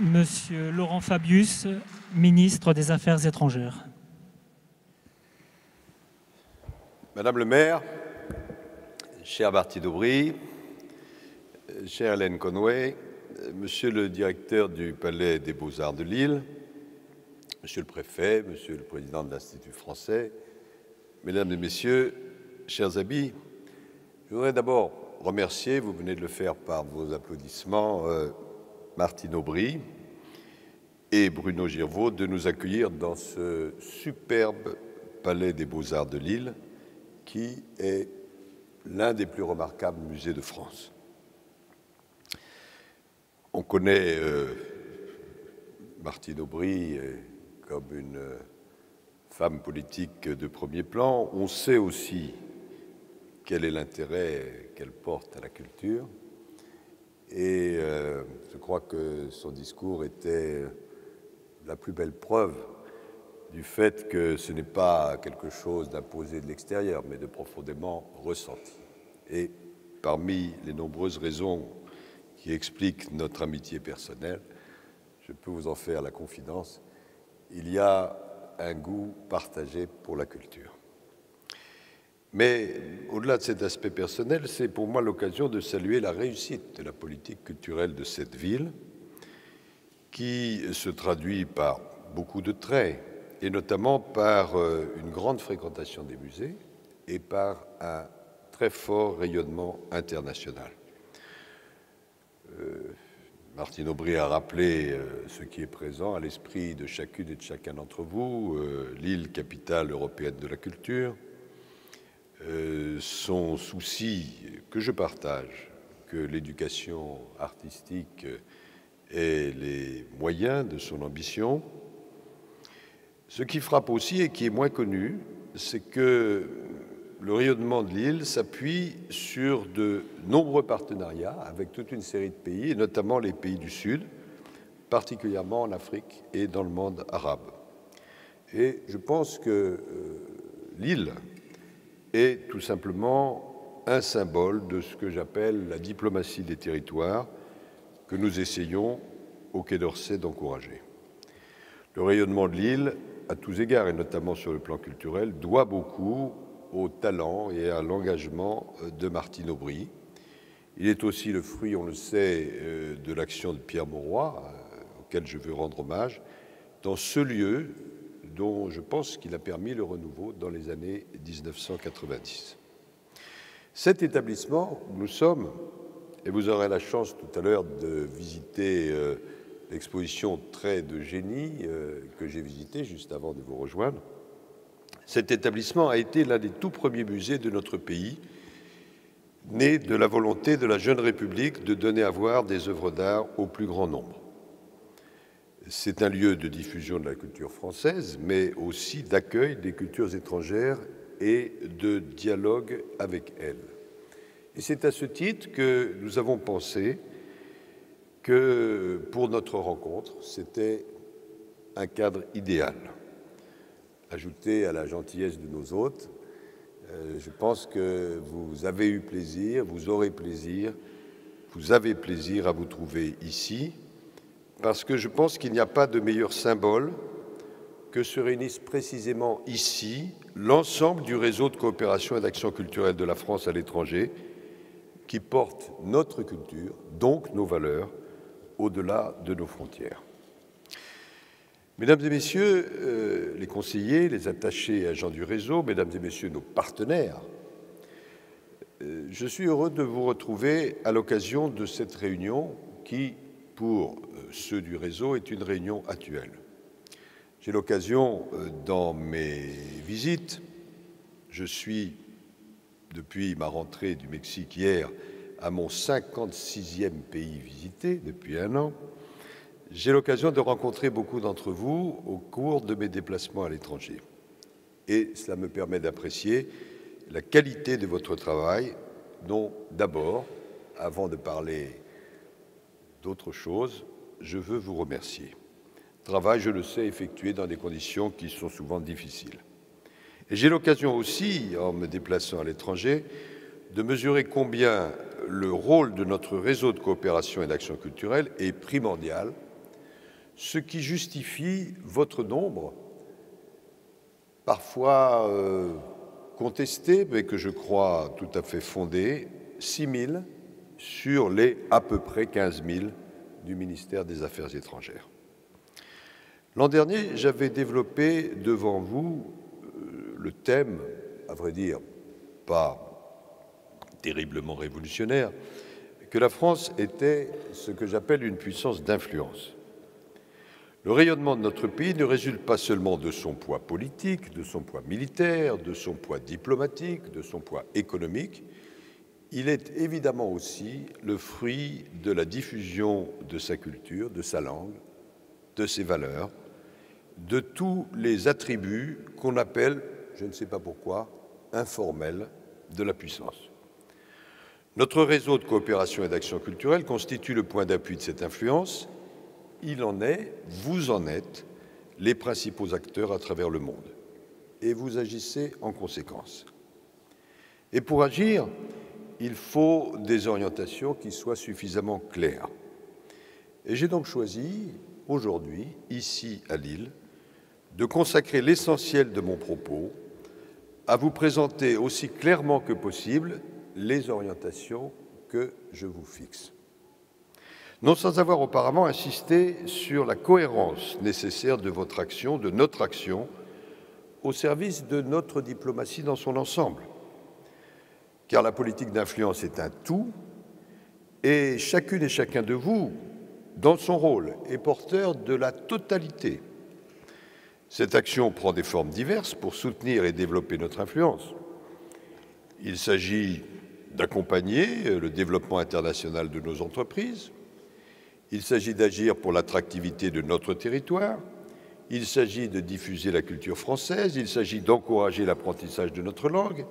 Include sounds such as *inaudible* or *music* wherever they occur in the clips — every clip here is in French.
Monsieur Laurent Fabius, ministre des Affaires étrangères. Madame le maire, cher Marty Daubry, chère Hélène Conway, monsieur le directeur du Palais des Beaux-Arts de Lille, monsieur le préfet, monsieur le président de l'Institut français, mesdames et messieurs, chers amis, je voudrais d'abord remercier, vous venez de le faire par vos applaudissements, euh, Martine Aubry et Bruno Girvaud de nous accueillir dans ce superbe Palais des Beaux-Arts de Lille qui est l'un des plus remarquables musées de France. On connaît euh, Martine Aubry euh, comme une femme politique de premier plan. On sait aussi quel est l'intérêt qu'elle porte à la culture. Et je crois que son discours était la plus belle preuve du fait que ce n'est pas quelque chose d'imposé de l'extérieur, mais de profondément ressenti. Et parmi les nombreuses raisons qui expliquent notre amitié personnelle, je peux vous en faire la confidence, il y a un goût partagé pour la culture. Mais au-delà de cet aspect personnel, c'est pour moi l'occasion de saluer la réussite de la politique culturelle de cette ville, qui se traduit par beaucoup de traits, et notamment par euh, une grande fréquentation des musées et par un très fort rayonnement international. Euh, Martine Aubry a rappelé euh, ce qui est présent à l'esprit de chacune et de chacun d'entre vous, l'île capitale européenne de la culture, son souci que je partage, que l'éducation artistique ait les moyens de son ambition, ce qui frappe aussi et qui est moins connu, c'est que le rayonnement de l'île s'appuie sur de nombreux partenariats avec toute une série de pays, et notamment les pays du Sud, particulièrement en Afrique et dans le monde arabe. Et je pense que euh, l'île est tout simplement un symbole de ce que j'appelle la diplomatie des territoires que nous essayons au Quai d'Orsay d'encourager. Le rayonnement de l'île à tous égards, et notamment sur le plan culturel, doit beaucoup au talent et à l'engagement euh, de Martine Aubry. Il est aussi le fruit, on le sait, euh, de l'action de Pierre Mauroy, euh, auquel je veux rendre hommage, dans ce lieu dont je pense qu'il a permis le renouveau dans les années 1990. Cet établissement, nous sommes, et vous aurez la chance tout à l'heure de visiter l'exposition Trait de génie euh, que j'ai visité juste avant de vous rejoindre. Cet établissement a été l'un des tout premiers musées de notre pays, né de la volonté de la jeune République de donner à voir des œuvres d'art au plus grand nombre. C'est un lieu de diffusion de la culture française, mais aussi d'accueil des cultures étrangères et de dialogue avec elles. Et c'est à ce titre que nous avons pensé que pour notre rencontre, c'était un cadre idéal. Ajouté à la gentillesse de nos hôtes, euh, je pense que vous avez eu plaisir, vous aurez plaisir, vous avez plaisir à vous trouver ici, parce que je pense qu'il n'y a pas de meilleur symbole que se réunissent précisément ici l'ensemble du réseau de coopération et d'action culturelle de la France à l'étranger, qui porte notre culture, donc nos valeurs, au-delà de nos frontières. Mesdames et messieurs euh, les conseillers, les attachés et agents du réseau, mesdames et messieurs nos partenaires, euh, je suis heureux de vous retrouver à l'occasion de cette réunion qui, pour euh, ceux du réseau, est une réunion actuelle. J'ai l'occasion, dans mes visites, je suis, depuis ma rentrée du Mexique hier, à mon 56e pays visité depuis un an, j'ai l'occasion de rencontrer beaucoup d'entre vous au cours de mes déplacements à l'étranger. Et cela me permet d'apprécier la qualité de votre travail, dont d'abord, avant de parler d'autre chose, je veux vous remercier. Travail, je le sais, effectué dans des conditions qui sont souvent difficiles. J'ai l'occasion aussi, en me déplaçant à l'étranger, de mesurer combien le rôle de notre réseau de coopération et d'action culturelle est primordial ce qui justifie votre nombre, parfois euh, contesté, mais que je crois tout à fait fondé, 6 000 sur les à peu près 15 000 du ministère des Affaires étrangères. L'an dernier, j'avais développé devant vous euh, le thème, à vrai dire, pas terriblement révolutionnaire, que la France était ce que j'appelle une puissance d'influence. Le rayonnement de notre pays ne résulte pas seulement de son poids politique, de son poids militaire, de son poids diplomatique, de son poids économique, il est évidemment aussi le fruit de la diffusion de sa culture, de sa langue, de ses valeurs, de tous les attributs qu'on appelle, je ne sais pas pourquoi, informels de la puissance. Notre réseau de coopération et d'action culturelle constitue le point d'appui de cette influence. Il en est, vous en êtes, les principaux acteurs à travers le monde. Et vous agissez en conséquence. Et pour agir, il faut des orientations qui soient suffisamment claires. Et j'ai donc choisi, aujourd'hui, ici à Lille, de consacrer l'essentiel de mon propos à vous présenter aussi clairement que possible les orientations que je vous fixe. Non sans avoir auparavant insisté sur la cohérence nécessaire de votre action, de notre action, au service de notre diplomatie dans son ensemble. Car la politique d'influence est un tout, et chacune et chacun de vous, dans son rôle, est porteur de la totalité cette action prend des formes diverses pour soutenir et développer notre influence. Il s'agit d'accompagner le développement international de nos entreprises. Il s'agit d'agir pour l'attractivité de notre territoire. Il s'agit de diffuser la culture française. Il s'agit d'encourager l'apprentissage de notre langue.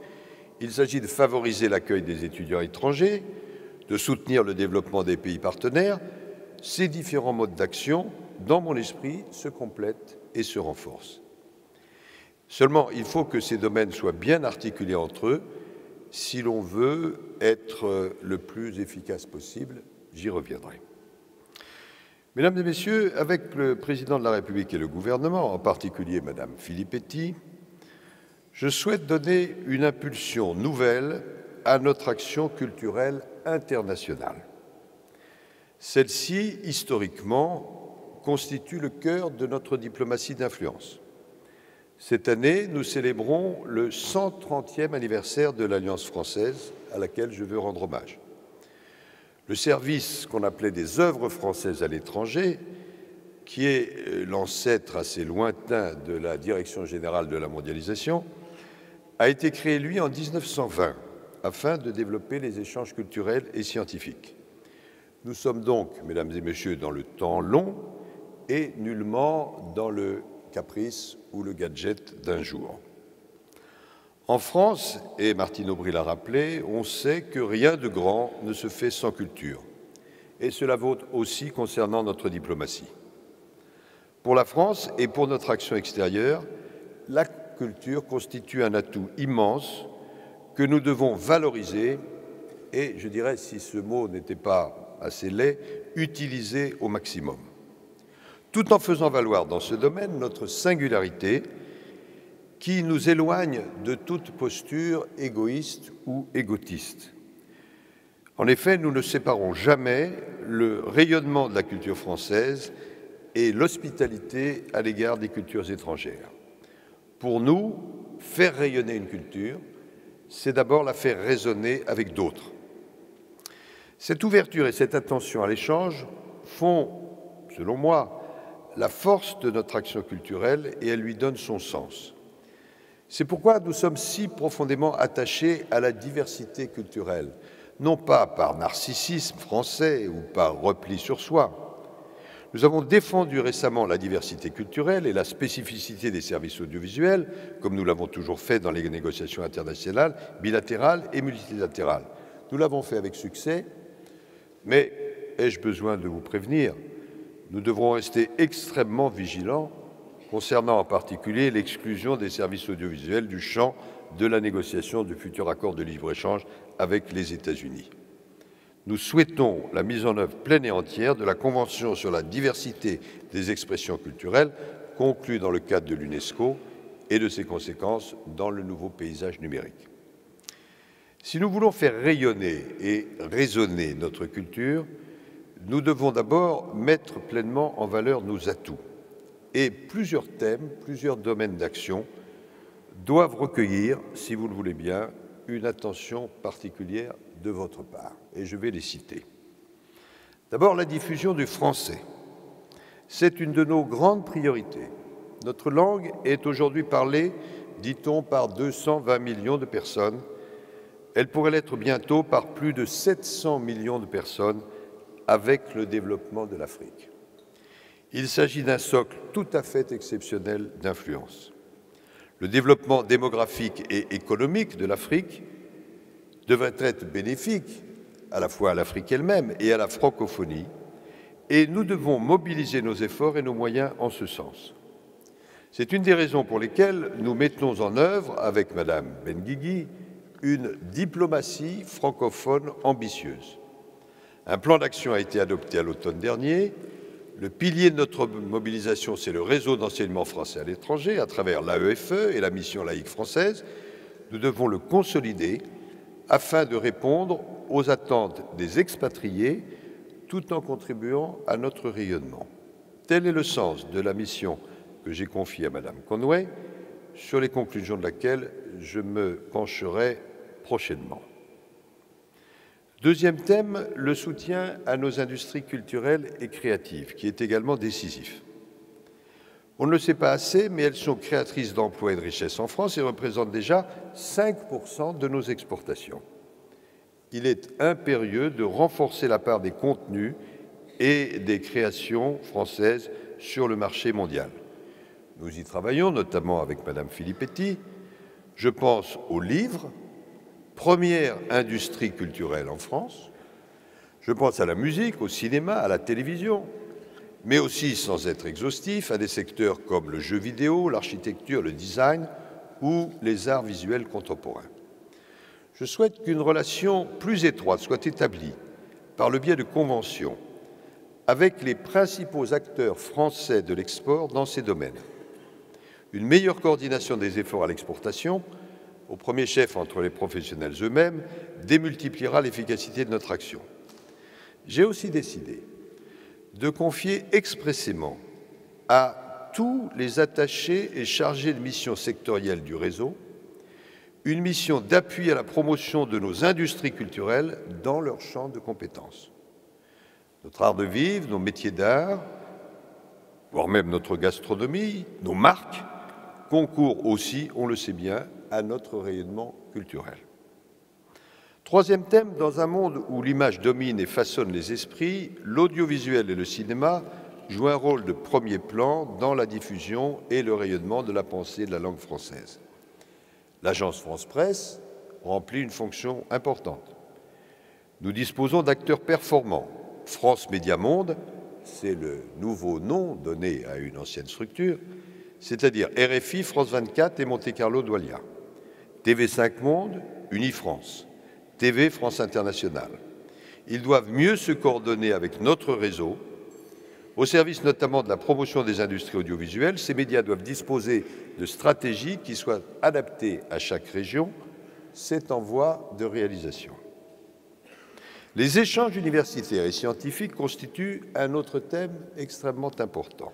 Il s'agit de favoriser l'accueil des étudiants étrangers, de soutenir le développement des pays partenaires. Ces différents modes d'action, dans mon esprit, se complètent et se renforcent. Seulement, il faut que ces domaines soient bien articulés entre eux si l'on veut être le plus efficace possible. J'y reviendrai. Mesdames et Messieurs, avec le Président de la République et le gouvernement, en particulier Madame Filippetti, je souhaite donner une impulsion nouvelle à notre action culturelle internationale. Celle-ci, historiquement, constitue le cœur de notre diplomatie d'influence. Cette année, nous célébrons le 130e anniversaire de l'Alliance française à laquelle je veux rendre hommage. Le service qu'on appelait des œuvres françaises à l'étranger, qui est euh, l'ancêtre assez lointain de la Direction générale de la mondialisation, a été créé, lui, en 1920, afin de développer les échanges culturels et scientifiques. Nous sommes donc, mesdames et messieurs, dans le temps long, et nullement dans le caprice ou le gadget d'un jour. En France, et Martine Aubry l'a rappelé, on sait que rien de grand ne se fait sans culture. Et cela vaut aussi concernant notre diplomatie. Pour la France et pour notre action extérieure, la culture constitue un atout immense que nous devons valoriser et, je dirais, si ce mot n'était pas assez laid, utiliser au maximum tout en faisant valoir dans ce domaine notre singularité qui nous éloigne de toute posture égoïste ou égotiste. En effet, nous ne séparons jamais le rayonnement de la culture française et l'hospitalité à l'égard des cultures étrangères. Pour nous, faire rayonner une culture, c'est d'abord la faire résonner avec d'autres. Cette ouverture et cette attention à l'échange font, selon moi, la force de notre action culturelle et elle lui donne son sens. C'est pourquoi nous sommes si profondément attachés à la diversité culturelle, non pas par narcissisme français ou par repli sur soi. Nous avons défendu récemment la diversité culturelle et la spécificité des services audiovisuels, comme nous l'avons toujours fait dans les négociations internationales, bilatérales et multilatérales. Nous l'avons fait avec succès, mais ai-je besoin de vous prévenir? Nous devrons rester extrêmement vigilants concernant en particulier l'exclusion des services audiovisuels du champ de la négociation du futur accord de libre-échange avec les États-Unis. Nous souhaitons la mise en œuvre pleine et entière de la Convention sur la diversité des expressions culturelles conclue dans le cadre de l'UNESCO et de ses conséquences dans le nouveau paysage numérique. Si nous voulons faire rayonner et raisonner notre culture, nous devons d'abord mettre pleinement en valeur nos atouts. Et plusieurs thèmes, plusieurs domaines d'action doivent recueillir, si vous le voulez bien, une attention particulière de votre part. Et je vais les citer. D'abord, la diffusion du français. C'est une de nos grandes priorités. Notre langue est aujourd'hui parlée, dit-on, par 220 millions de personnes. Elle pourrait l'être bientôt par plus de 700 millions de personnes avec le développement de l'Afrique. Il s'agit d'un socle tout à fait exceptionnel d'influence. Le développement démographique et économique de l'Afrique devrait être bénéfique à la fois à l'Afrique elle-même et à la francophonie, et nous devons mobiliser nos efforts et nos moyens en ce sens. C'est une des raisons pour lesquelles nous mettons en œuvre, avec Madame Benguigui, une diplomatie francophone ambitieuse. Un plan d'action a été adopté à l'automne dernier. Le pilier de notre mobilisation, c'est le réseau d'enseignement français à l'étranger, à travers l'AEFE et la mission laïque française. Nous devons le consolider afin de répondre aux attentes des expatriés tout en contribuant à notre rayonnement. Tel est le sens de la mission que j'ai confiée à Madame Conway, sur les conclusions de laquelle je me pencherai prochainement. Deuxième thème, le soutien à nos industries culturelles et créatives, qui est également décisif. On ne le sait pas assez, mais elles sont créatrices d'emplois et de richesses en France et représentent déjà 5% de nos exportations. Il est impérieux de renforcer la part des contenus et des créations françaises sur le marché mondial. Nous y travaillons, notamment avec Madame Filippetti. Je pense aux livres, première industrie culturelle en France. Je pense à la musique, au cinéma, à la télévision, mais aussi, sans être exhaustif, à des secteurs comme le jeu vidéo, l'architecture, le design ou les arts visuels contemporains. Je souhaite qu'une relation plus étroite soit établie par le biais de conventions avec les principaux acteurs français de l'export dans ces domaines. Une meilleure coordination des efforts à l'exportation au premier chef entre les professionnels eux-mêmes, démultipliera l'efficacité de notre action. J'ai aussi décidé de confier expressément à tous les attachés et chargés de missions sectorielles du réseau une mission d'appui à la promotion de nos industries culturelles dans leur champ de compétences. Notre art de vivre, nos métiers d'art, voire même notre gastronomie, nos marques, concourent aussi, on le sait bien, à notre rayonnement culturel. Troisième thème, dans un monde où l'image domine et façonne les esprits, l'audiovisuel et le cinéma jouent un rôle de premier plan dans la diffusion et le rayonnement de la pensée de la langue française. L'agence France Presse remplit une fonction importante. Nous disposons d'acteurs performants. France Média Monde, c'est le nouveau nom donné à une ancienne structure, c'est-à-dire RFI, France 24 et Monte Carlo Doualia. TV5 Monde, Unifrance, TV France Internationale. Ils doivent mieux se coordonner avec notre réseau. Au service notamment de la promotion des industries audiovisuelles, ces médias doivent disposer de stratégies qui soient adaptées à chaque région. C'est en voie de réalisation. Les échanges universitaires et scientifiques constituent un autre thème extrêmement important.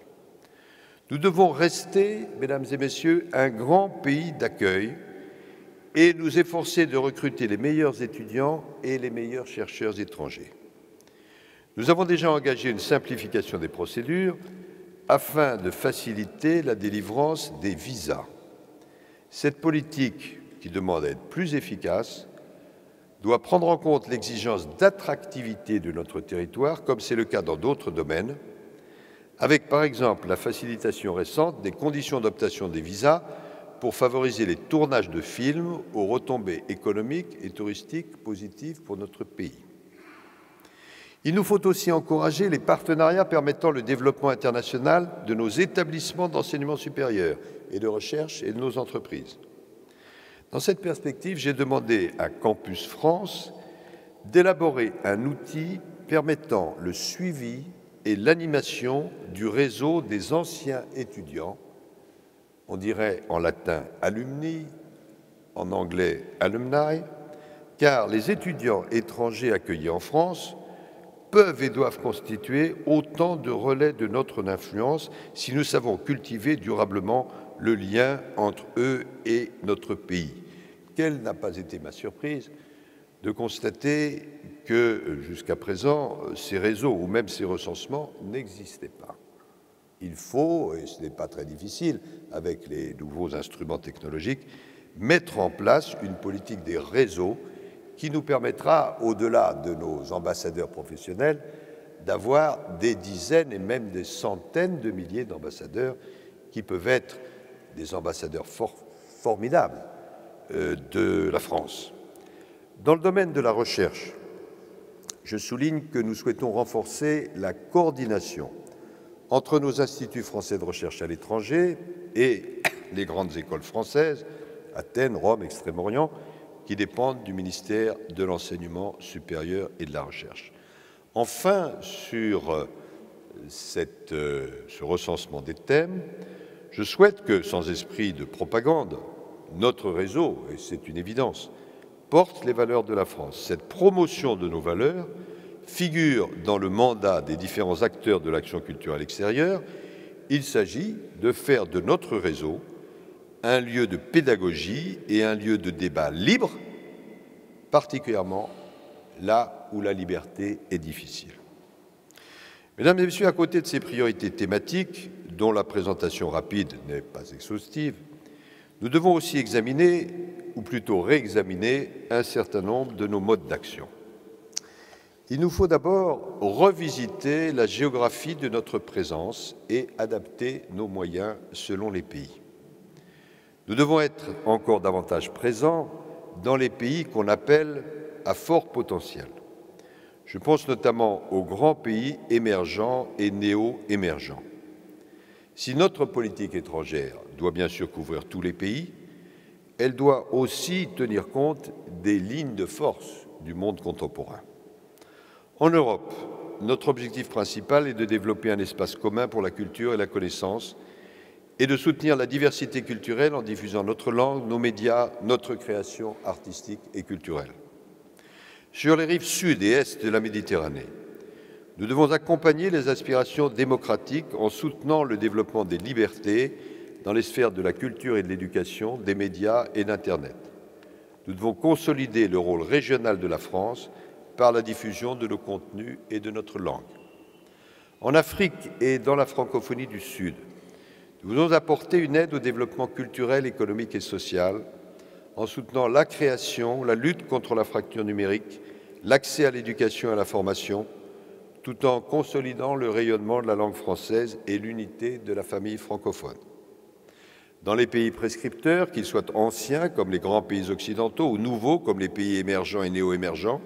Nous devons rester, mesdames et messieurs, un grand pays d'accueil et nous efforcer de recruter les meilleurs étudiants et les meilleurs chercheurs étrangers. Nous avons déjà engagé une simplification des procédures afin de faciliter la délivrance des visas. Cette politique, qui demande à être plus efficace, doit prendre en compte l'exigence d'attractivité de notre territoire, comme c'est le cas dans d'autres domaines, avec par exemple la facilitation récente des conditions d'obtention des visas pour favoriser les tournages de films aux retombées économiques et touristiques positives pour notre pays. Il nous faut aussi encourager les partenariats permettant le développement international de nos établissements d'enseignement supérieur et de recherche et de nos entreprises. Dans cette perspective, j'ai demandé à Campus France d'élaborer un outil permettant le suivi et l'animation du réseau des anciens étudiants, on dirait en latin alumni, en anglais alumni, car les étudiants étrangers accueillis en France peuvent et doivent constituer autant de relais de notre influence si nous savons cultiver durablement le lien entre eux et notre pays. Quelle n'a pas été ma surprise de constater que jusqu'à présent, ces réseaux ou même ces recensements n'existaient pas. Il faut, et ce n'est pas très difficile avec les nouveaux instruments technologiques, mettre en place une politique des réseaux qui nous permettra, au-delà de nos ambassadeurs professionnels, d'avoir des dizaines et même des centaines de milliers d'ambassadeurs qui peuvent être des ambassadeurs formidables euh, de la France. Dans le domaine de la recherche, je souligne que nous souhaitons renforcer la coordination entre nos instituts français de recherche à l'étranger et *coughs* les grandes écoles françaises, Athènes, Rome, Extrême-Orient, qui dépendent du ministère de l'Enseignement supérieur et de la Recherche. Enfin, sur euh, euh, ce recensement des thèmes, je souhaite que, sans esprit de propagande, notre réseau, et c'est une évidence, porte les valeurs de la France. Cette promotion de nos valeurs figure dans le mandat des différents acteurs de l'action culturelle extérieure. Il s'agit de faire de notre réseau un lieu de pédagogie et un lieu de débat libre, particulièrement là où la liberté est difficile. Mesdames et Messieurs, à côté de ces priorités thématiques, dont la présentation rapide n'est pas exhaustive, nous devons aussi examiner, ou plutôt réexaminer, un certain nombre de nos modes d'action. Il nous faut d'abord revisiter la géographie de notre présence et adapter nos moyens selon les pays. Nous devons être encore davantage présents dans les pays qu'on appelle à fort potentiel. Je pense notamment aux grands pays émergents et néo-émergents. Si notre politique étrangère doit bien sûr couvrir tous les pays, elle doit aussi tenir compte des lignes de force du monde contemporain. En Europe, notre objectif principal est de développer un espace commun pour la culture et la connaissance et de soutenir la diversité culturelle en diffusant notre langue, nos médias, notre création artistique et culturelle. Sur les rives sud et est de la Méditerranée, nous devons accompagner les aspirations démocratiques en soutenant le développement des libertés dans les sphères de la culture et de l'éducation, des médias et d'Internet. Nous devons consolider le rôle régional de la France par la diffusion de nos contenus et de notre langue. En Afrique et dans la francophonie du Sud, nous voulons apporter une aide au développement culturel, économique et social en soutenant la création, la lutte contre la fracture numérique, l'accès à l'éducation et à la formation, tout en consolidant le rayonnement de la langue française et l'unité de la famille francophone. Dans les pays prescripteurs, qu'ils soient anciens comme les grands pays occidentaux ou nouveaux comme les pays émergents et néo-émergents,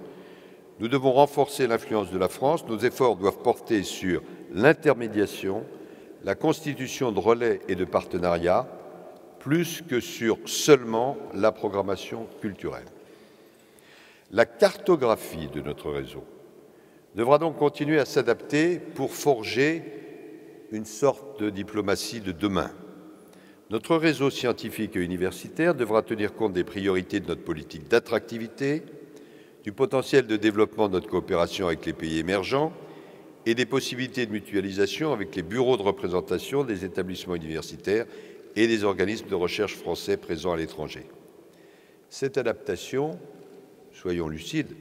nous devons renforcer l'influence de la France. Nos efforts doivent porter sur l'intermédiation, la constitution de relais et de partenariats, plus que sur seulement la programmation culturelle. La cartographie de notre réseau devra donc continuer à s'adapter pour forger une sorte de diplomatie de demain. Notre réseau scientifique et universitaire devra tenir compte des priorités de notre politique d'attractivité, du potentiel de développement de notre coopération avec les pays émergents et des possibilités de mutualisation avec les bureaux de représentation des établissements universitaires et des organismes de recherche français présents à l'étranger. Cette adaptation, soyons lucides,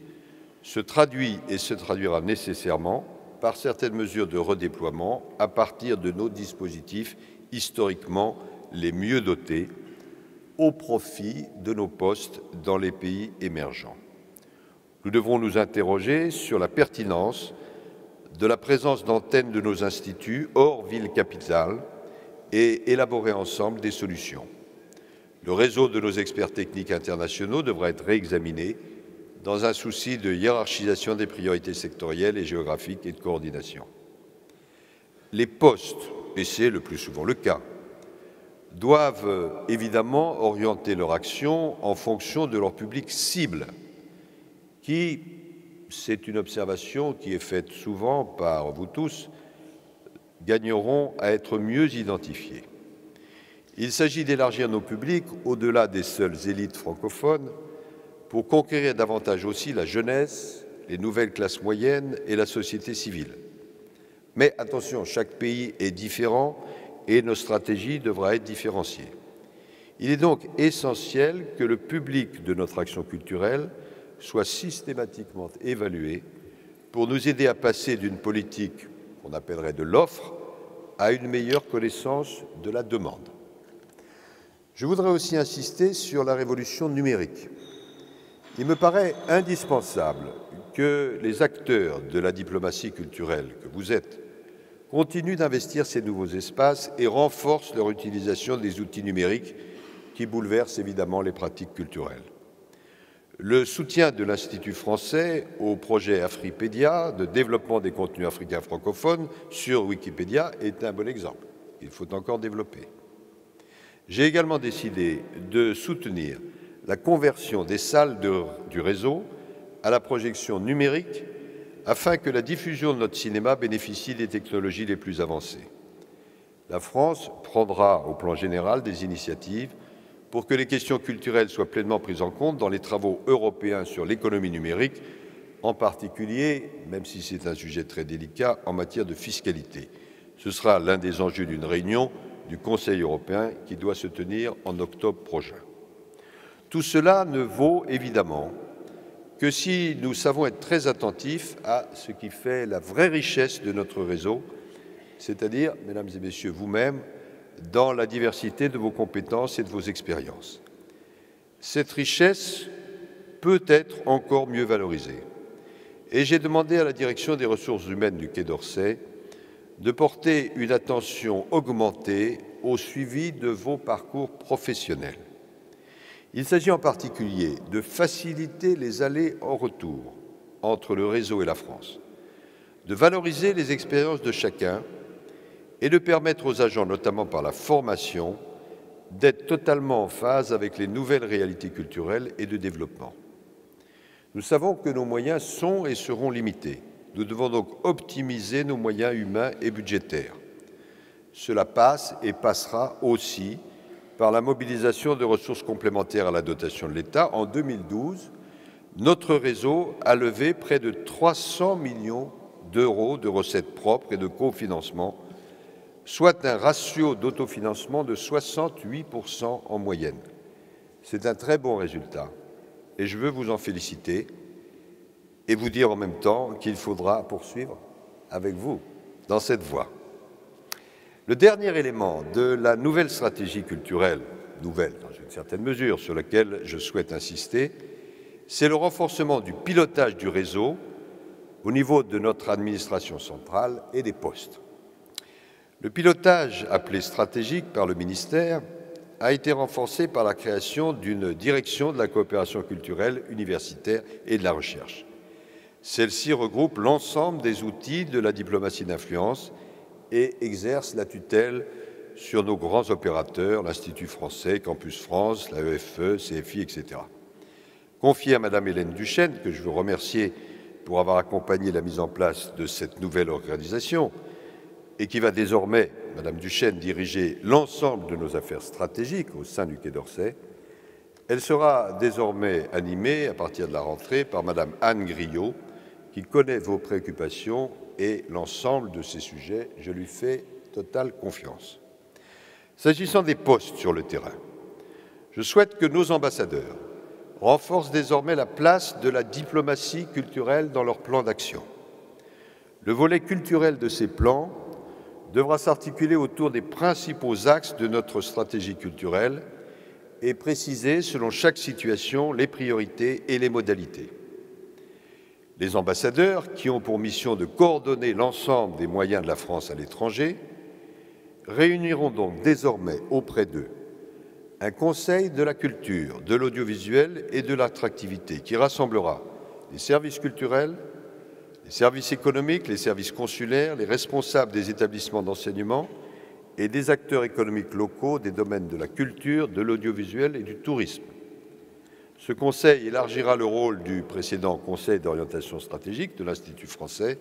se traduit et se traduira nécessairement par certaines mesures de redéploiement à partir de nos dispositifs historiquement les mieux dotés au profit de nos postes dans les pays émergents. Nous devrons nous interroger sur la pertinence de la présence d'antennes de nos instituts hors ville capitale et élaborer ensemble des solutions. Le réseau de nos experts techniques internationaux devra être réexaminé dans un souci de hiérarchisation des priorités sectorielles et géographiques et de coordination. Les postes, et c'est le plus souvent le cas, doivent évidemment orienter leur action en fonction de leur public cible, qui c'est une observation qui est faite souvent par vous tous, gagneront à être mieux identifiés. Il s'agit d'élargir nos publics au-delà des seules élites francophones pour conquérir davantage aussi la jeunesse, les nouvelles classes moyennes et la société civile. Mais attention, chaque pays est différent et nos stratégies devraient être différenciées. Il est donc essentiel que le public de notre action culturelle soit systématiquement évalué pour nous aider à passer d'une politique qu'on appellerait de l'offre à une meilleure connaissance de la demande. Je voudrais aussi insister sur la révolution numérique. Il me paraît indispensable que les acteurs de la diplomatie culturelle que vous êtes continuent d'investir ces nouveaux espaces et renforcent leur utilisation des outils numériques qui bouleversent évidemment les pratiques culturelles. Le soutien de l'Institut français au projet Afripédia de développement des contenus africains francophones sur Wikipédia est un bon exemple. Il faut encore développer. J'ai également décidé de soutenir la conversion des salles du réseau à la projection numérique afin que la diffusion de notre cinéma bénéficie des technologies les plus avancées. La France prendra au plan général des initiatives pour que les questions culturelles soient pleinement prises en compte dans les travaux européens sur l'économie numérique, en particulier, même si c'est un sujet très délicat, en matière de fiscalité. Ce sera l'un des enjeux d'une réunion du Conseil européen qui doit se tenir en octobre prochain. Tout cela ne vaut évidemment que si nous savons être très attentifs à ce qui fait la vraie richesse de notre réseau, c'est-à-dire, mesdames et messieurs, vous-mêmes, dans la diversité de vos compétences et de vos expériences. Cette richesse peut être encore mieux valorisée. Et j'ai demandé à la direction des ressources humaines du Quai d'Orsay de porter une attention augmentée au suivi de vos parcours professionnels. Il s'agit en particulier de faciliter les allers en retour entre le réseau et la France, de valoriser les expériences de chacun et de permettre aux agents, notamment par la formation, d'être totalement en phase avec les nouvelles réalités culturelles et de développement. Nous savons que nos moyens sont et seront limités. Nous devons donc optimiser nos moyens humains et budgétaires. Cela passe et passera aussi par la mobilisation de ressources complémentaires à la dotation de l'État. En 2012, notre réseau a levé près de 300 millions d'euros de recettes propres et de cofinancement, soit un ratio d'autofinancement de 68% en moyenne. C'est un très bon résultat et je veux vous en féliciter et vous dire en même temps qu'il faudra poursuivre avec vous dans cette voie. Le dernier élément de la nouvelle stratégie culturelle, nouvelle dans une certaine mesure, sur laquelle je souhaite insister, c'est le renforcement du pilotage du réseau au niveau de notre administration centrale et des postes. Le pilotage appelé stratégique par le ministère a été renforcé par la création d'une direction de la coopération culturelle, universitaire et de la recherche. Celle-ci regroupe l'ensemble des outils de la diplomatie d'influence et exerce la tutelle sur nos grands opérateurs, l'Institut français, Campus France, la EFE, CFI, etc. Confié à Mme Hélène Duchesne, que je veux remercier pour avoir accompagné la mise en place de cette nouvelle organisation, et qui va désormais, Mme Duchesne, diriger l'ensemble de nos affaires stratégiques au sein du Quai d'Orsay, elle sera désormais animée, à partir de la rentrée, par Mme Anne Griot, qui connaît vos préoccupations et l'ensemble de ces sujets. Je lui fais totale confiance. S'agissant des postes sur le terrain, je souhaite que nos ambassadeurs renforcent désormais la place de la diplomatie culturelle dans leurs plans d'action. Le volet culturel de ces plans devra s'articuler autour des principaux axes de notre stratégie culturelle et préciser, selon chaque situation, les priorités et les modalités. Les ambassadeurs, qui ont pour mission de coordonner l'ensemble des moyens de la France à l'étranger, réuniront donc désormais auprès d'eux un Conseil de la culture, de l'audiovisuel et de l'attractivité qui rassemblera les services culturels, les services économiques, les services consulaires, les responsables des établissements d'enseignement et des acteurs économiques locaux des domaines de la culture, de l'audiovisuel et du tourisme. Ce Conseil élargira le rôle du précédent Conseil d'orientation stratégique de l'Institut français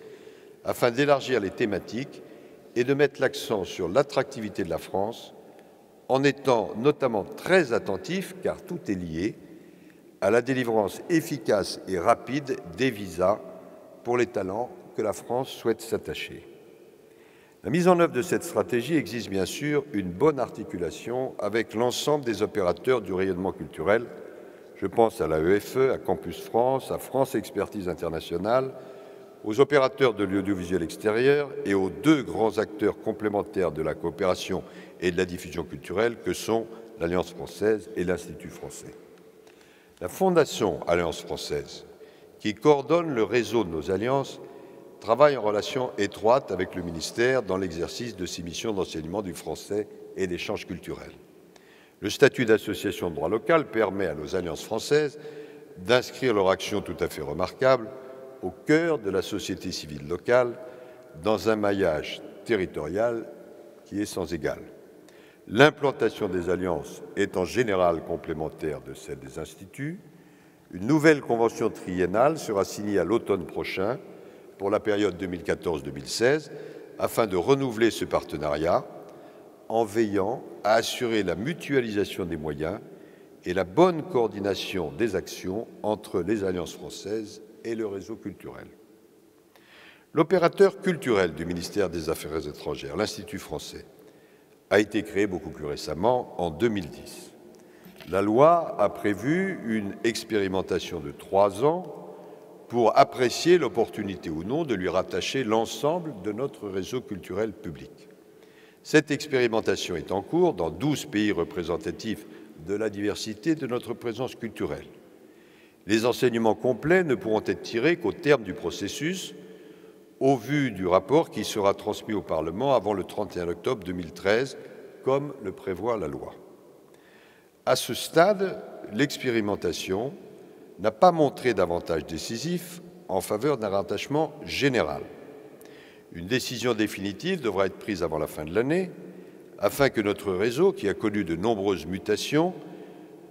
afin d'élargir les thématiques et de mettre l'accent sur l'attractivité de la France en étant notamment très attentif, car tout est lié, à la délivrance efficace et rapide des visas pour les talents que la France souhaite s'attacher. La mise en œuvre de cette stratégie exige bien sûr une bonne articulation avec l'ensemble des opérateurs du rayonnement culturel. Je pense à l'AEFE, à Campus France, à France Expertise Internationale, aux opérateurs de l'audiovisuel extérieur et aux deux grands acteurs complémentaires de la coopération et de la diffusion culturelle que sont l'Alliance française et l'Institut français. La Fondation Alliance française, qui coordonne le réseau de nos alliances, travaille en relation étroite avec le ministère dans l'exercice de ses missions d'enseignement du français et d'échange culturel. Le statut d'association de droit local permet à nos alliances françaises d'inscrire leur action tout à fait remarquable au cœur de la société civile locale dans un maillage territorial qui est sans égal. L'implantation des alliances est en général complémentaire de celle des instituts. Une nouvelle convention triennale sera signée à l'automne prochain pour la période 2014-2016 afin de renouveler ce partenariat en veillant à assurer la mutualisation des moyens et la bonne coordination des actions entre les alliances françaises et le réseau culturel. L'opérateur culturel du ministère des Affaires étrangères, l'Institut français, a été créé beaucoup plus récemment, en 2010. La loi a prévu une expérimentation de trois ans pour apprécier l'opportunité ou non de lui rattacher l'ensemble de notre réseau culturel public. Cette expérimentation est en cours dans 12 pays représentatifs de la diversité de notre présence culturelle. Les enseignements complets ne pourront être tirés qu'au terme du processus, au vu du rapport qui sera transmis au Parlement avant le 31 octobre 2013, comme le prévoit la loi. À ce stade, l'expérimentation n'a pas montré d'avantage décisif en faveur d'un rattachement général. Une décision définitive devra être prise avant la fin de l'année afin que notre réseau, qui a connu de nombreuses mutations,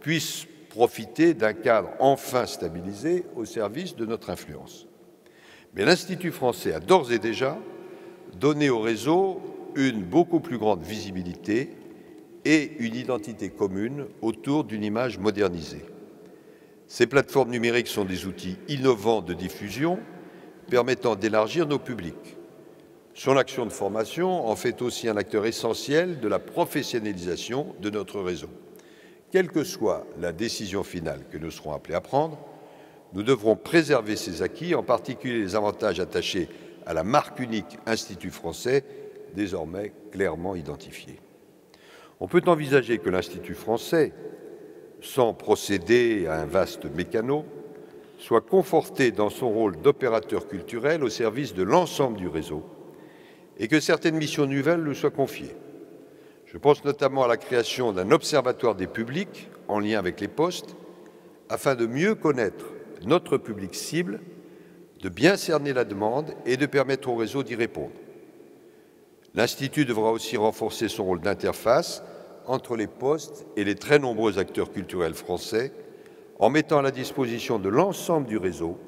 puisse profiter d'un cadre enfin stabilisé au service de notre influence. Mais l'Institut français a d'ores et déjà donné au réseau une beaucoup plus grande visibilité et une identité commune autour d'une image modernisée. Ces plateformes numériques sont des outils innovants de diffusion permettant d'élargir nos publics. Son action de formation en fait aussi un acteur essentiel de la professionnalisation de notre réseau. Quelle que soit la décision finale que nous serons appelés à prendre, nous devrons préserver ces acquis, en particulier les avantages attachés à la marque unique Institut français, désormais clairement identifiée. On peut envisager que l'Institut français sans procéder à un vaste mécano, soit conforté dans son rôle d'opérateur culturel au service de l'ensemble du réseau et que certaines missions nouvelles lui soient confiées. Je pense notamment à la création d'un observatoire des publics en lien avec les postes afin de mieux connaître notre public cible, de bien cerner la demande et de permettre au réseau d'y répondre. L'Institut devra aussi renforcer son rôle d'interface entre les postes et les très nombreux acteurs culturels français en mettant à la disposition de l'ensemble du réseau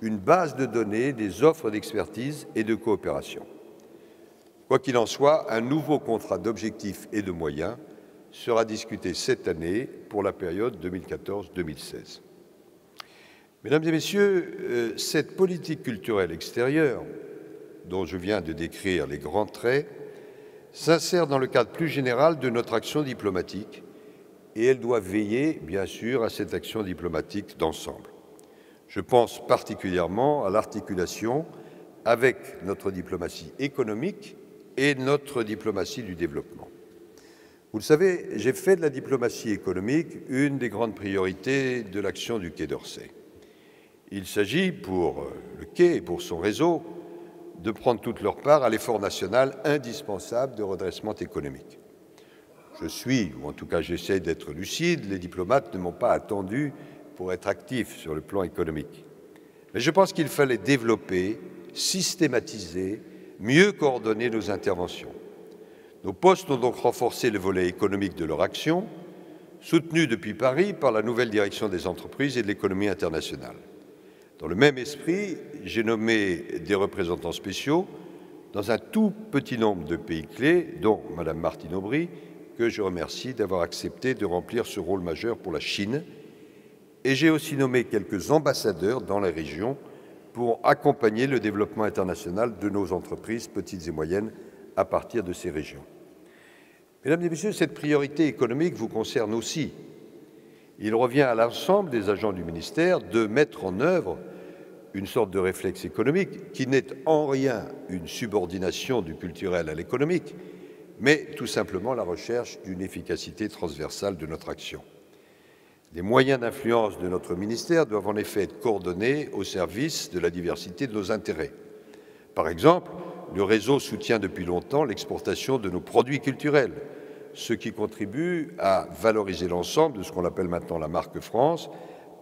une base de données des offres d'expertise et de coopération. Quoi qu'il en soit, un nouveau contrat d'objectifs et de moyens sera discuté cette année pour la période 2014-2016. Mesdames et Messieurs, euh, cette politique culturelle extérieure, dont je viens de décrire les grands traits, s'insère dans le cadre plus général de notre action diplomatique et elle doit veiller, bien sûr, à cette action diplomatique d'ensemble. Je pense particulièrement à l'articulation avec notre diplomatie économique et notre diplomatie du développement. Vous le savez, j'ai fait de la diplomatie économique une des grandes priorités de l'action du Quai d'Orsay. Il s'agit pour le Quai et pour son réseau de prendre toute leur part à l'effort national indispensable de redressement économique. Je suis, ou en tout cas j'essaie d'être lucide, les diplomates ne m'ont pas attendu pour être actifs sur le plan économique. Mais je pense qu'il fallait développer, systématiser, mieux coordonner nos interventions. Nos postes ont donc renforcé le volet économique de leur action, soutenu depuis Paris par la nouvelle direction des entreprises et de l'économie internationale. Dans le même esprit, j'ai nommé des représentants spéciaux dans un tout petit nombre de pays clés, dont Mme Martine Aubry, que je remercie d'avoir accepté de remplir ce rôle majeur pour la Chine. Et j'ai aussi nommé quelques ambassadeurs dans la région pour accompagner le développement international de nos entreprises petites et moyennes à partir de ces régions. Mesdames et Messieurs, cette priorité économique vous concerne aussi. Il revient à l'ensemble des agents du ministère de mettre en œuvre une sorte de réflexe économique qui n'est en rien une subordination du culturel à l'économique, mais tout simplement la recherche d'une efficacité transversale de notre action. Les moyens d'influence de notre ministère doivent en effet être coordonnés au service de la diversité de nos intérêts. Par exemple, le réseau soutient depuis longtemps l'exportation de nos produits culturels, ce qui contribue à valoriser l'ensemble de ce qu'on appelle maintenant la marque France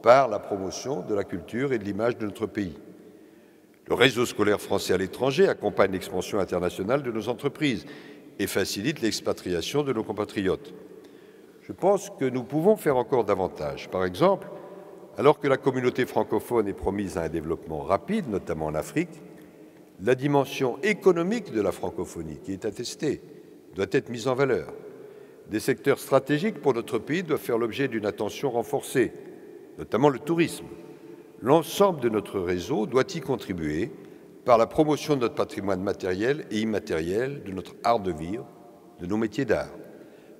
par la promotion de la culture et de l'image de notre pays. Le réseau scolaire français à l'étranger accompagne l'expansion internationale de nos entreprises et facilite l'expatriation de nos compatriotes. Je pense que nous pouvons faire encore davantage. Par exemple, alors que la communauté francophone est promise à un développement rapide, notamment en Afrique, la dimension économique de la francophonie, qui est attestée, doit être mise en valeur. Des secteurs stratégiques pour notre pays doivent faire l'objet d'une attention renforcée, notamment le tourisme. L'ensemble de notre réseau doit y contribuer par la promotion de notre patrimoine matériel et immatériel, de notre art de vivre, de nos métiers d'art.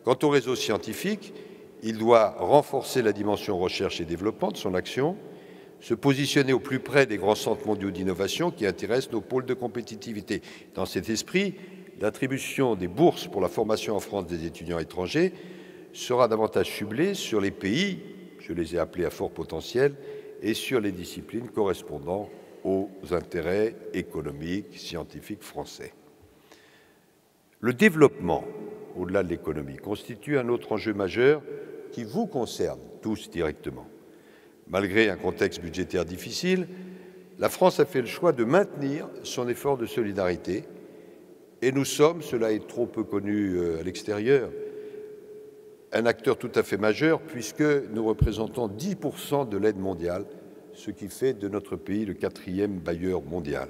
Quant au réseau scientifique, il doit renforcer la dimension recherche et développement de son action, se positionner au plus près des grands centres mondiaux d'innovation qui intéressent nos pôles de compétitivité. Dans cet esprit, l'attribution des bourses pour la formation en France des étudiants étrangers sera davantage ciblée sur les pays, je les ai appelés à fort potentiel, et sur les disciplines correspondant aux intérêts économiques, scientifiques français. Le développement au-delà de l'économie, constitue un autre enjeu majeur qui vous concerne tous directement. Malgré un contexte budgétaire difficile, la France a fait le choix de maintenir son effort de solidarité et nous sommes, cela est trop peu connu euh, à l'extérieur, un acteur tout à fait majeur puisque nous représentons 10% de l'aide mondiale, ce qui fait de notre pays le quatrième bailleur mondial.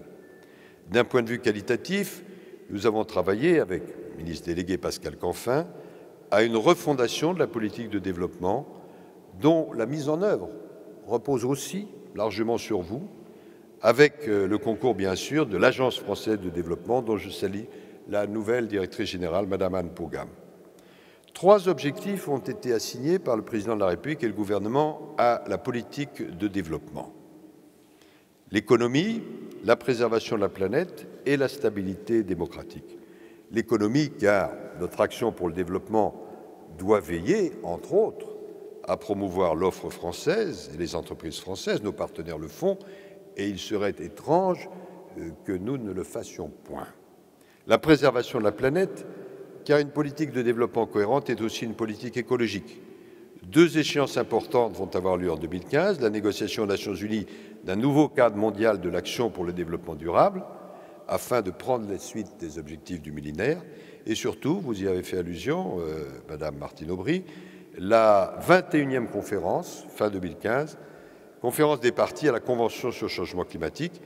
D'un point de vue qualitatif, nous avons travaillé avec ministre délégué Pascal Canfin, à une refondation de la politique de développement dont la mise en œuvre repose aussi largement sur vous, avec euh, le concours bien sûr de l'Agence française de développement dont je salue la nouvelle directrice générale, Madame Anne Pogam. Trois objectifs ont été assignés par le président de la République et le gouvernement à la politique de développement. L'économie, la préservation de la planète et la stabilité démocratique l'économie, car notre action pour le développement doit veiller, entre autres, à promouvoir l'offre française et les entreprises françaises, nos partenaires le font, et il serait étrange euh, que nous ne le fassions point. La préservation de la planète, car une politique de développement cohérente est aussi une politique écologique. Deux échéances importantes vont avoir lieu en 2015, la négociation aux Nations Unies d'un nouveau cadre mondial de l'action pour le développement durable, afin de prendre les suites des objectifs du millénaire. Et surtout, vous y avez fait allusion, euh, Madame Martine Aubry, la 21e conférence, fin 2015, conférence des parties à la Convention sur le changement climatique,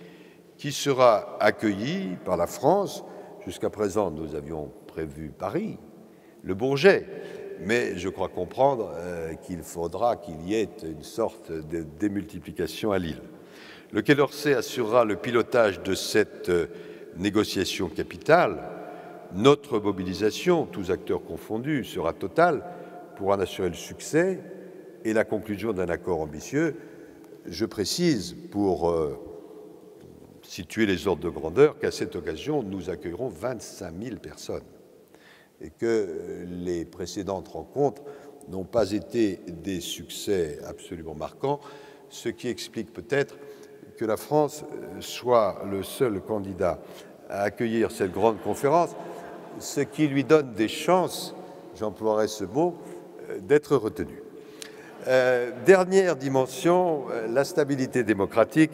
qui sera accueillie par la France. Jusqu'à présent, nous avions prévu Paris, le Bourget, mais je crois comprendre euh, qu'il faudra qu'il y ait une sorte de démultiplication à Lille. Le Quai d'Orsay assurera le pilotage de cette euh, négociation capitale, notre mobilisation, tous acteurs confondus, sera totale pour en assurer le succès et la conclusion d'un accord ambitieux. Je précise, pour euh, situer les ordres de grandeur, qu'à cette occasion, nous accueillerons 25 000 personnes que les précédentes rencontres n'ont pas été des succès absolument marquants, ce qui explique peut-être que la France euh, soit le seul candidat à accueillir cette grande conférence, ce qui lui donne des chances, j'emploierai ce mot, euh, d'être retenu. Euh, dernière dimension, la stabilité démocratique,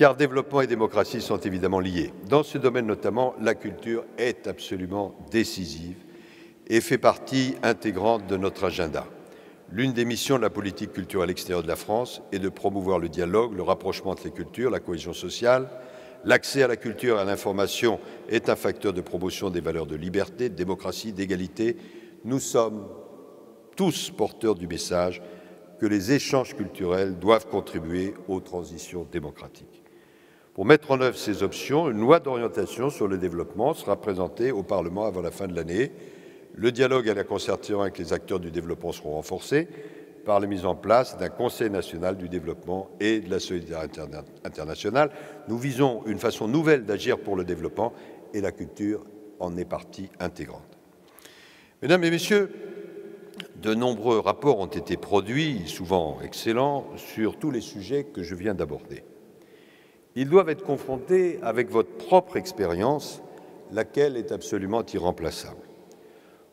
car développement et démocratie sont évidemment liés. Dans ce domaine notamment, la culture est absolument décisive et fait partie intégrante de notre agenda. L'une des missions de la politique culturelle extérieure de la France est de promouvoir le dialogue, le rapprochement entre les cultures, la cohésion sociale. L'accès à la culture et à l'information est un facteur de promotion des valeurs de liberté, de démocratie, d'égalité. Nous sommes tous porteurs du message que les échanges culturels doivent contribuer aux transitions démocratiques. Pour mettre en œuvre ces options, une loi d'orientation sur le développement sera présentée au Parlement avant la fin de l'année. Le dialogue et la concertation avec les acteurs du développement seront renforcés par la mise en place d'un Conseil national du développement et de la solidarité internationale. Nous visons une façon nouvelle d'agir pour le développement et la culture en est partie intégrante. Mesdames et Messieurs, de nombreux rapports ont été produits, souvent excellents, sur tous les sujets que je viens d'aborder. Ils doivent être confrontés avec votre propre expérience, laquelle est absolument irremplaçable.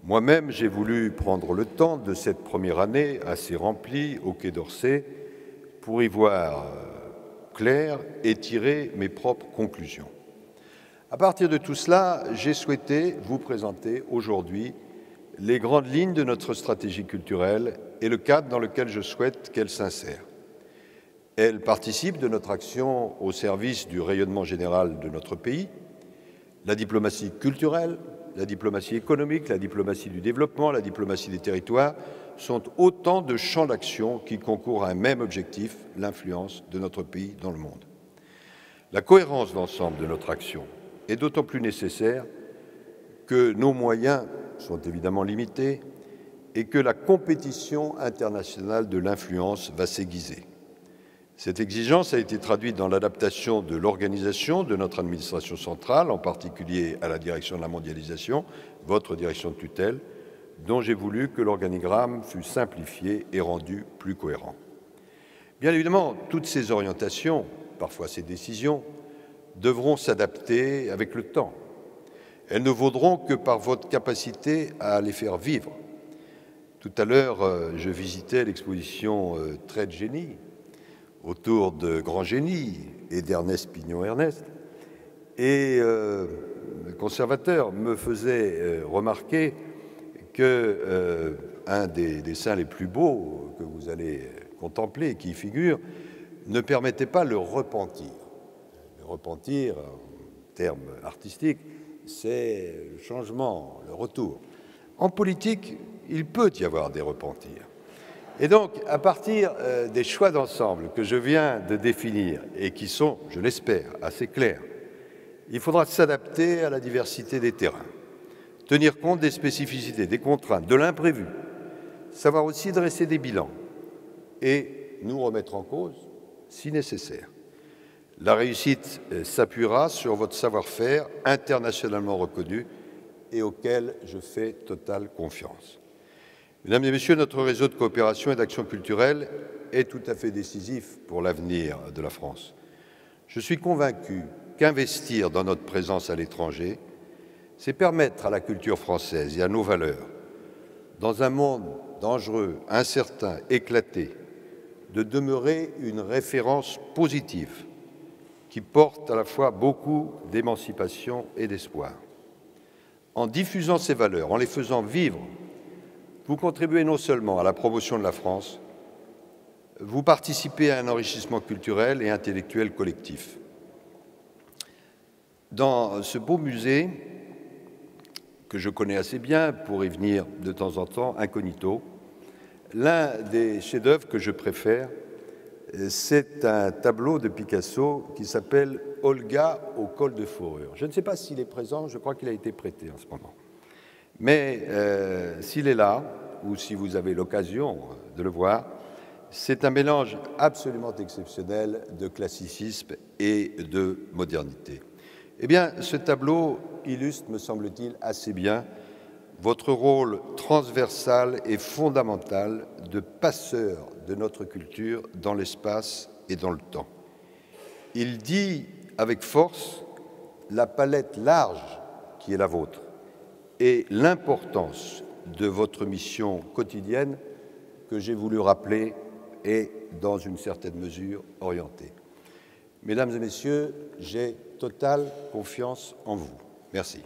Moi-même, j'ai voulu prendre le temps de cette première année assez remplie au Quai d'Orsay pour y voir clair et tirer mes propres conclusions. À partir de tout cela, j'ai souhaité vous présenter aujourd'hui les grandes lignes de notre stratégie culturelle et le cadre dans lequel je souhaite qu'elle s'insère. Elle participe de notre action au service du rayonnement général de notre pays. La diplomatie culturelle, la diplomatie économique, la diplomatie du développement, la diplomatie des territoires sont autant de champs d'action qui concourent à un même objectif, l'influence de notre pays dans le monde. La cohérence d'ensemble de notre action est d'autant plus nécessaire que nos moyens sont évidemment limités et que la compétition internationale de l'influence va s'aiguiser. Cette exigence a été traduite dans l'adaptation de l'organisation de notre administration centrale, en particulier à la direction de la mondialisation, votre direction de tutelle, dont j'ai voulu que l'organigramme fût simplifié et rendu plus cohérent. Bien évidemment, toutes ces orientations, parfois ces décisions, devront s'adapter avec le temps. Elles ne vaudront que par votre capacité à les faire vivre. Tout à l'heure, euh, je visitais l'exposition euh, Trait de génie autour de Grand Génie et d'Ernest Pignon-Ernest. Et euh, le conservateur me faisait euh, remarquer que euh, un des dessins les plus beaux que vous allez contempler, qui figure, ne permettait pas le repentir. Le repentir, en terme artistique, c'est le changement, le retour. En politique, il peut y avoir des repentirs. Et donc, à partir euh, des choix d'ensemble que je viens de définir et qui sont, je l'espère, assez clairs, il faudra s'adapter à la diversité des terrains, tenir compte des spécificités, des contraintes, de l'imprévu, savoir aussi dresser des bilans et nous remettre en cause si nécessaire. La réussite euh, s'appuiera sur votre savoir-faire internationalement reconnu et auquel je fais totale confiance. Mesdames et Messieurs, notre réseau de coopération et d'action culturelle est tout à fait décisif pour l'avenir de la France. Je suis convaincu qu'investir dans notre présence à l'étranger, c'est permettre à la culture française et à nos valeurs, dans un monde dangereux, incertain, éclaté, de demeurer une référence positive qui porte à la fois beaucoup d'émancipation et d'espoir. En diffusant ces valeurs, en les faisant vivre vous contribuez non seulement à la promotion de la France, vous participez à un enrichissement culturel et intellectuel collectif. Dans ce beau musée, que je connais assez bien pour y venir de temps en temps, incognito, l'un des chefs-d'œuvre que je préfère, c'est un tableau de Picasso qui s'appelle Olga au col de fourrure. Je ne sais pas s'il est présent, je crois qu'il a été prêté en ce moment. Mais euh, s'il est là, ou si vous avez l'occasion de le voir, c'est un mélange absolument exceptionnel de classicisme et de modernité. Eh bien, ce tableau illustre, me semble-t-il, assez bien votre rôle transversal et fondamental de passeur de notre culture dans l'espace et dans le temps. Il dit avec force la palette large qui est la vôtre et l'importance de votre mission quotidienne que j'ai voulu rappeler et, dans une certaine mesure, orienter. Mesdames et Messieurs, j'ai totale confiance en vous. Merci.